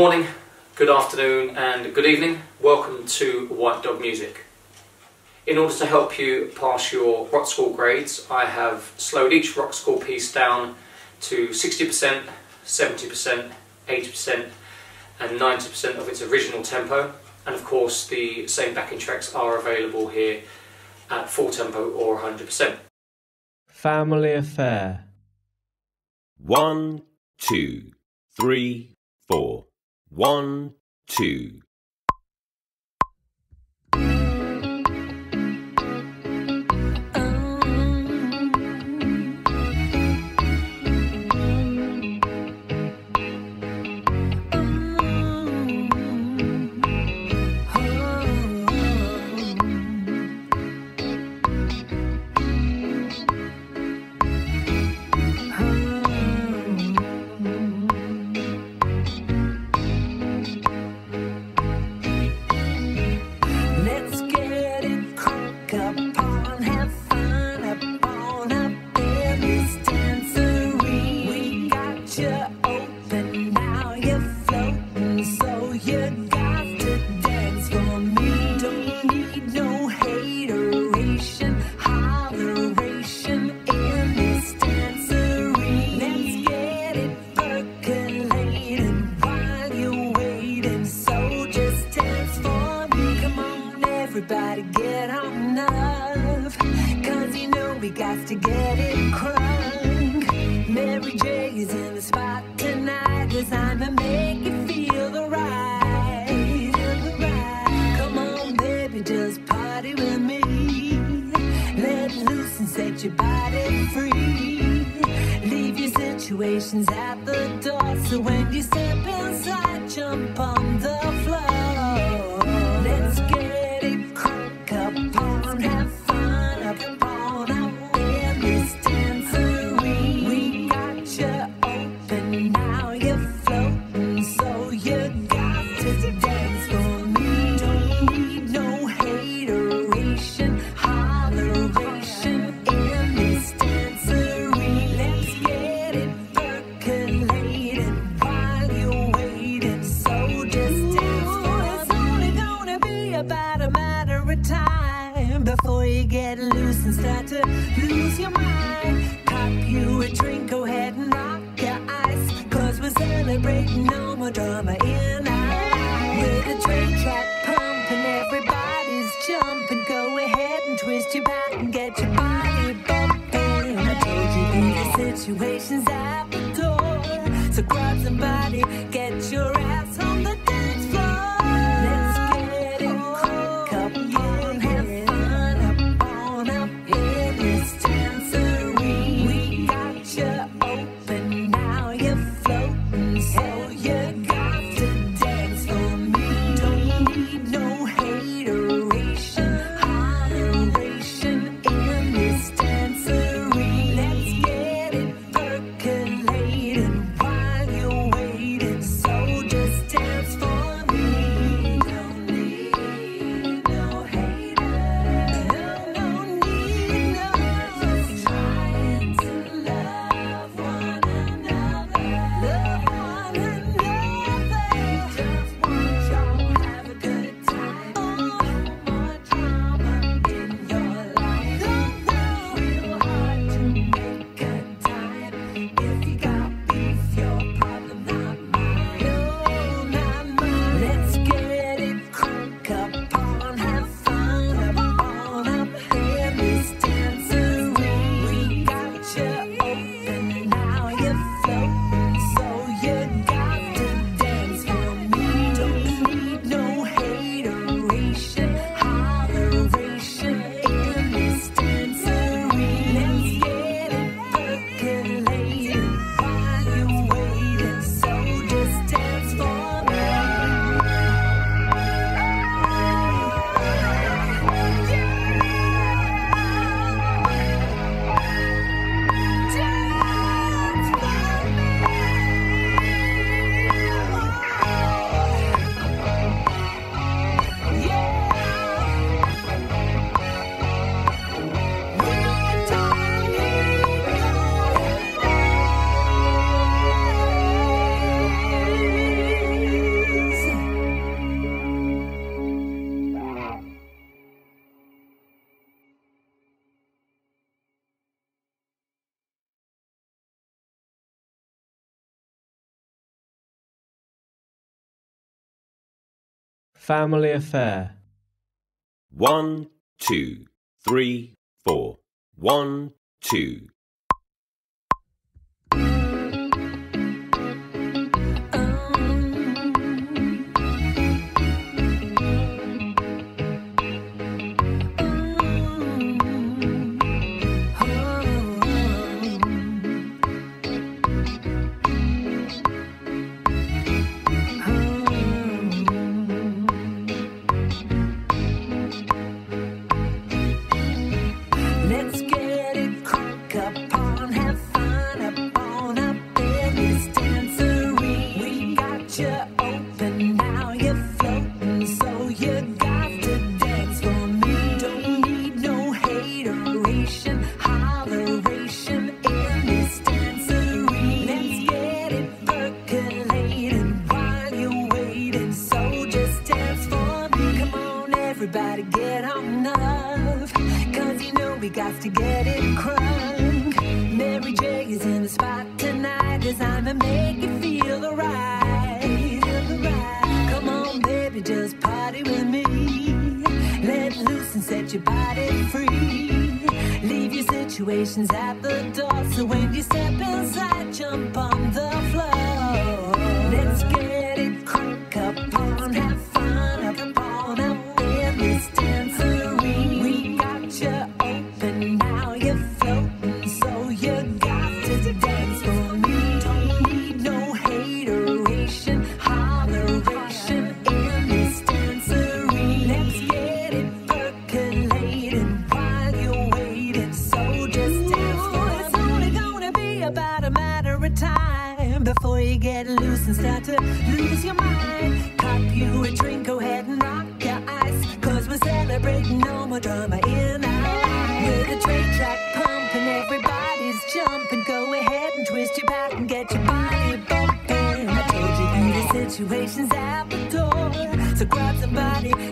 morning, good afternoon and good evening. Welcome to White Dog Music. In order to help you pass your Rockschool grades, I have slowed each Rockschool piece down to 60%, 70%, 80% and 90% of its original tempo. And of course, the same backing tracks are available here at full tempo or 100%. Family Affair. One, two, three, four. One, two. situation's at the door. So when you step inside, jump on the floor. patience. Family affair. One, two, three, four. One, two, to get it crunk. Mary J is in the spot tonight, designed to make you feel alright. Come on, baby, just party with me. Let loose and set your body free. Leave your situations at the door, so when you step inside, jump on the floor. Let's get it. drama, drama in out. With a train track pumping, everybody's jumping. Go ahead and twist your back and get your body bumping. I told you the situation's at the door, so grab somebody.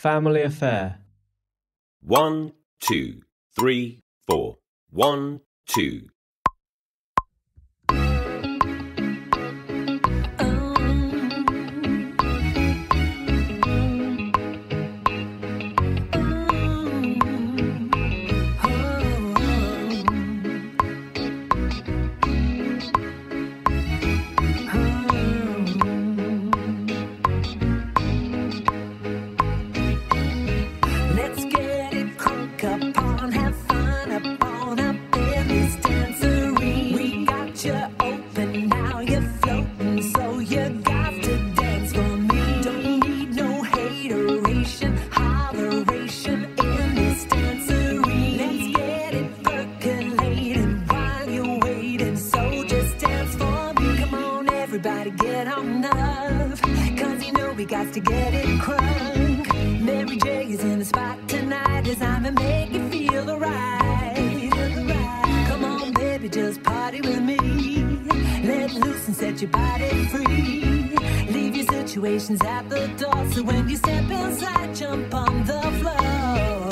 Family mm-hmm. affair. One, two, three, four. One, two, we got to get it crunk. Mary J is in the spot tonight, as I'ma make you feel alright. Come on, baby, just party with me. Let loose and set your body free. Leave your situations at the door, so when you step inside, jump on the floor.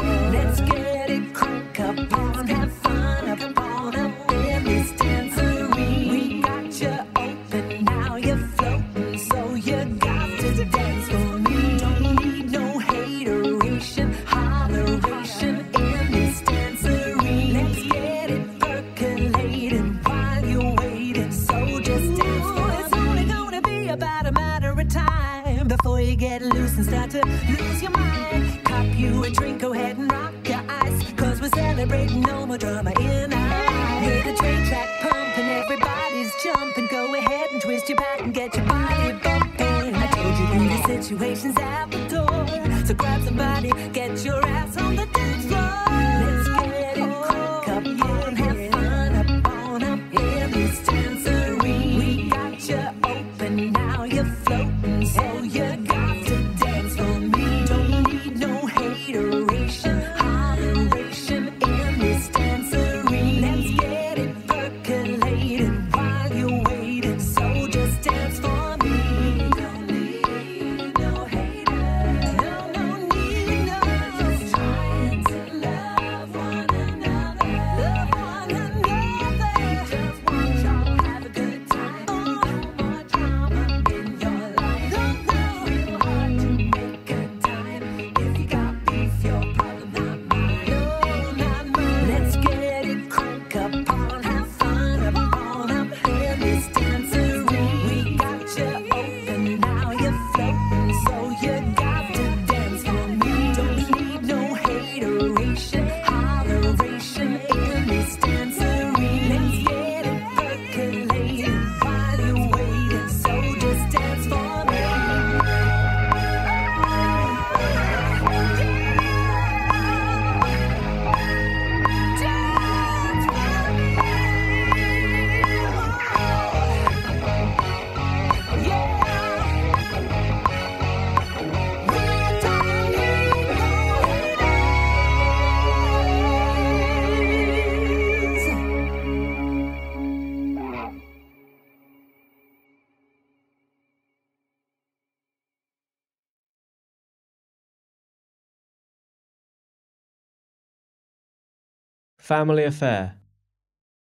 Family affair.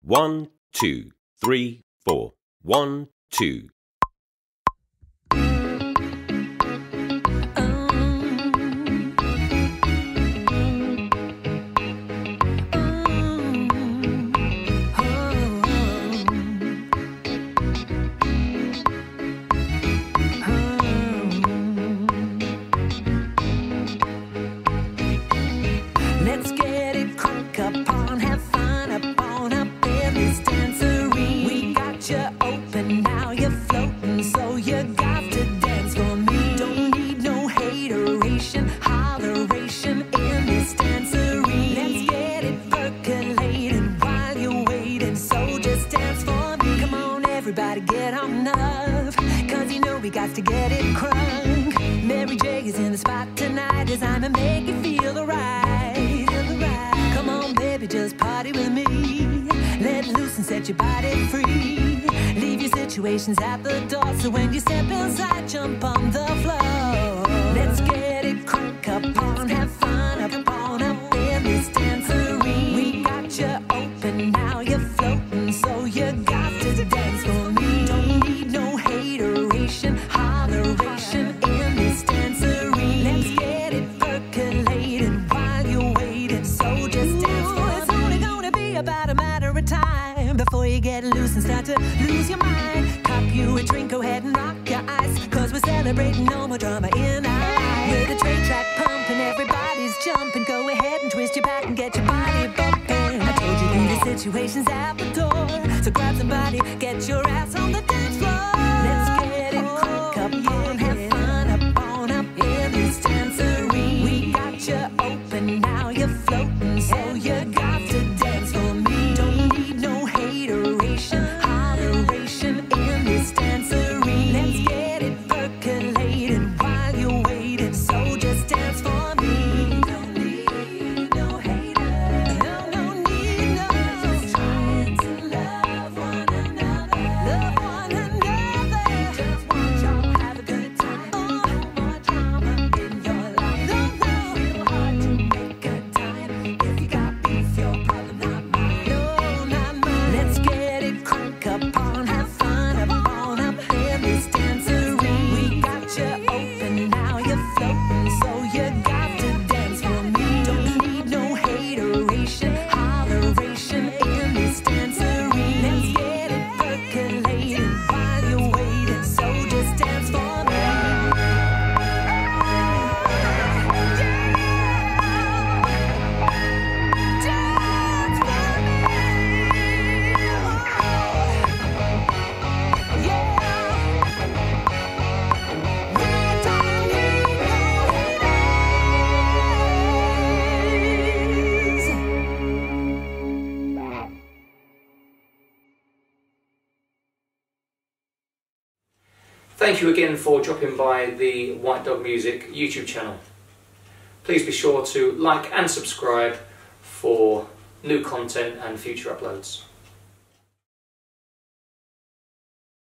One, two, three, four. One, two, your body free. Leave your situations at the door, so when you step inside, jump on the floor. to lose your mind. Cop you a drink, go ahead and rock your eyes. Cause we're celebrating no more drama in our lives. With a train track pumping, everybody's jumping. Go ahead and twist your back and get your body bumping. I told you the situation's out the door. So grab somebody, get your ass on the dance. Thank you again for dropping by the White Dog Music YouTube channel. Please be sure to like and subscribe for new content and future uploads.